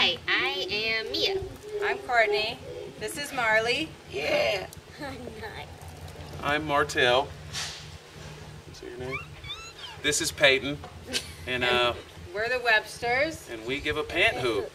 Hi, I am Mia. I'm Courtney. This is Marley. Yeah. I'm Martell. Is your name? This is Peyton, and uh, We're the Websters. and we give a pant hoot.